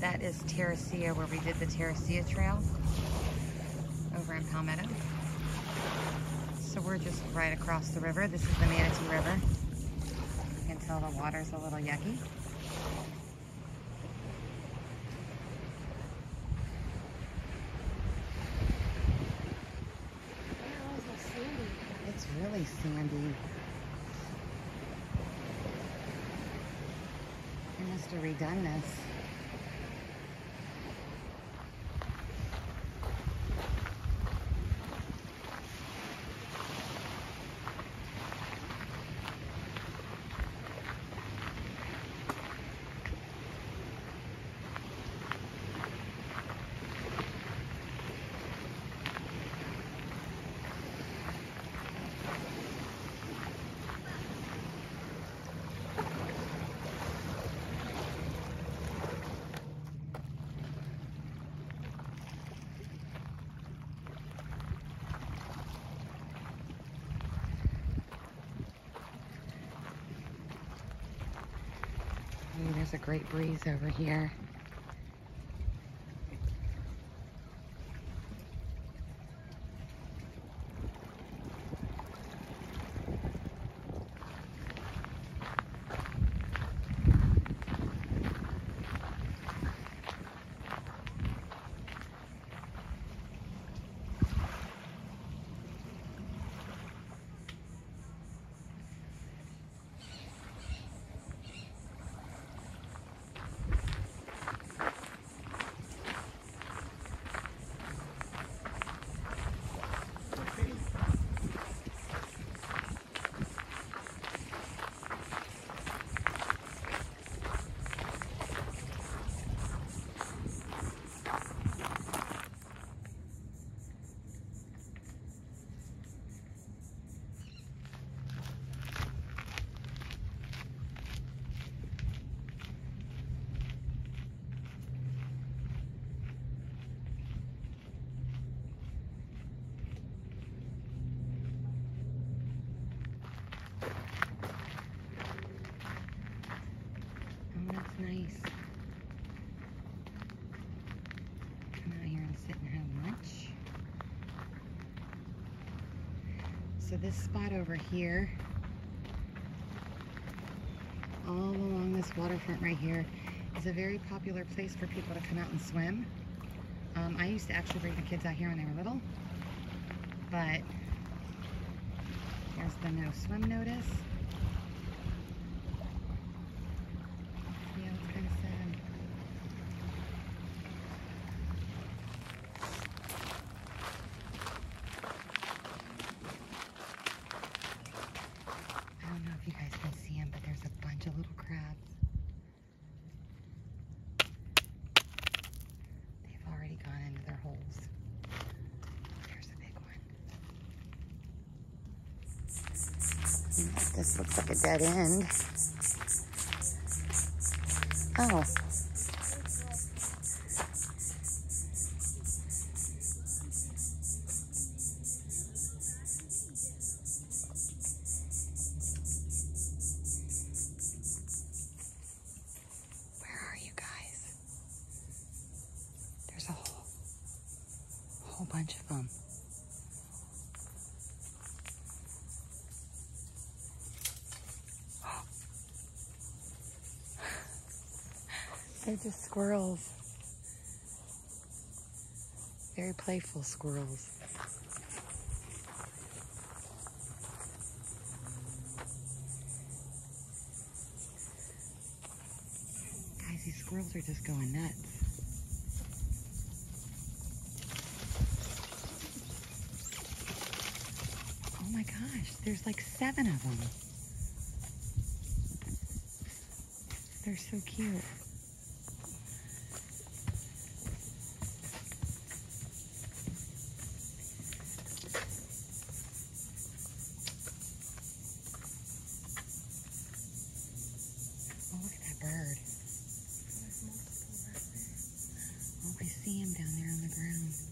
that is Terra Ceia, where we did the Terra Ceia Trail over in Palmetto. So we're just right across the river. This is the Manatee River. You can tell the water's a little yucky. It's really sandy. Have redone this. Ooh, there's a great breeze over here. Oh, that's nice. Come out here and sit and have lunch. So this spot over here, all along this waterfront right here, is a very popular place for people to come out and swim. Um, I used to actually bring the kids out here when they were little, but there's the no swim notice. Yeah, it's kind of sad. I don't know if you guys can see them, but there's a bunch of little crabs. They've already gone into their holes. There's a big one. Hmm, This looks like a dead end. Oh. Where are you guys? There's a whole, whole bunch of them. They're just squirrels. Very playful squirrels. Guys, these squirrels are just going nuts. Oh my gosh, there's like seven of them. They're so cute. See him down there on the ground.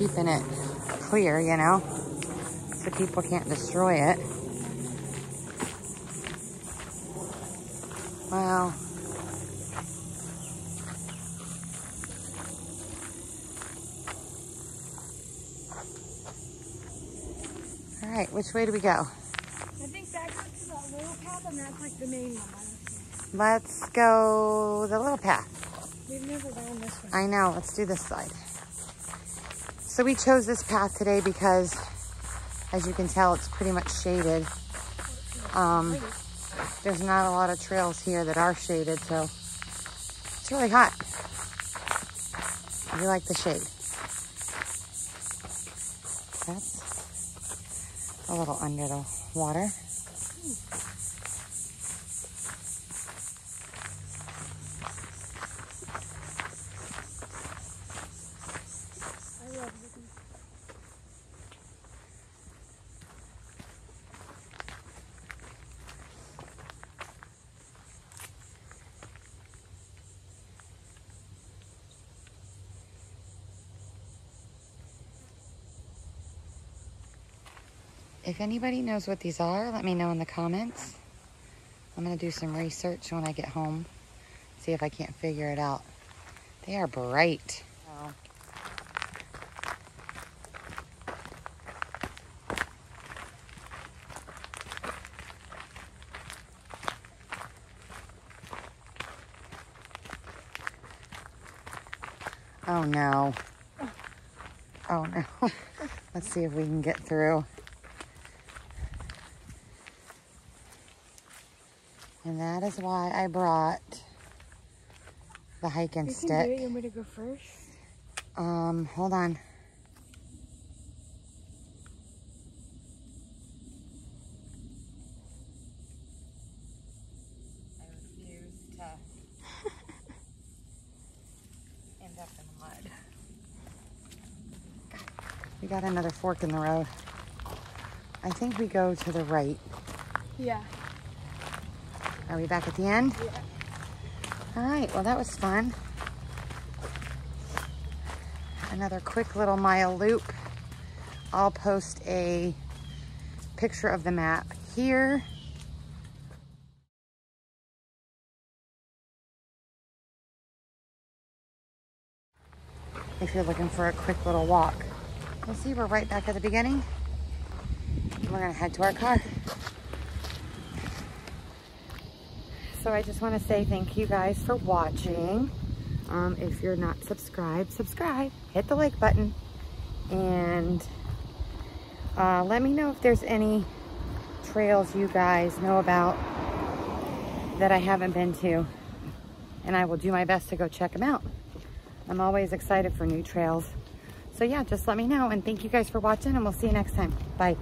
Keeping it clear, you know, so people can't destroy it. Wow. All right, which way do we go? I think that goes to that little path and that's like the main one. Let's go the little path. We've never gone this way. I know, let's do this side. So we chose this path today because, as you can tell, it's pretty much shaded. Um, there's not a lot of trails here that are shaded, so it's really hot. We like the shade. That's a little under the water. If anybody knows what these are, let me know in the comments. I'm gonna do some research when I get home, see if I can't figure it out. They are bright. Oh. Oh no. Oh no. Let's see if we can get through. And that is why I brought the hiking You can do stick. it. You want me to go first? Um, hold on. I refuse to end up in the mud. We got another fork in the road. I think we go to the right. Yeah. Are we back at the end? Yeah. All right, well, that was fun. Another quick little mile loop. I'll post a picture of the map here. If you're looking for a quick little walk. You'll see we're right back at the beginning. We're gonna head to our car. So I just want to say thank you guys for watching. Um, if you're not subscribed, subscribe. Hit the like button. And uh, let me know if there's any trails you guys know about that I haven't been to. And I will do my best to go check them out. I'm always excited for new trails. So yeah, just let me know. And thank you guys for watching and we'll see you next time. Bye.